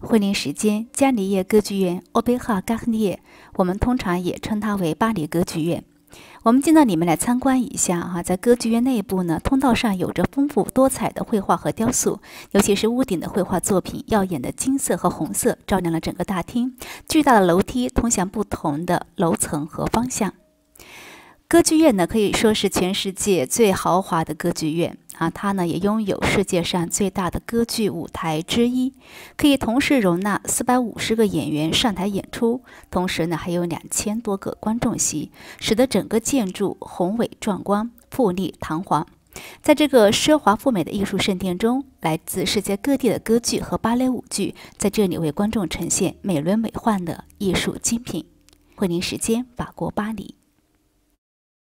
会宁时间，加里叶歌剧院 （Opéra Garnier），我们通常也称它为巴黎歌剧院。我们进到里面来参观一下哈，在歌剧院内部呢，通道上有着丰富多彩的绘画和雕塑，尤其是屋顶的绘画作品，耀眼的金色和红色照亮了整个大厅。巨大的楼梯通向不同的楼层和方向。歌剧院呢，可以说是全世界最豪华的歌剧院啊！它呢，也拥有世界上最大的歌剧舞台之一，可以同时容纳四百五十个演员上台演出，同时呢，还有两千多个观众席，使得整个建筑宏伟壮观、富丽堂皇。在这个奢华富美的艺术圣殿中，来自世界各地的歌剧和芭蕾舞剧在这里为观众呈现美轮美奂的艺术精品。惠宁时间，法国巴黎。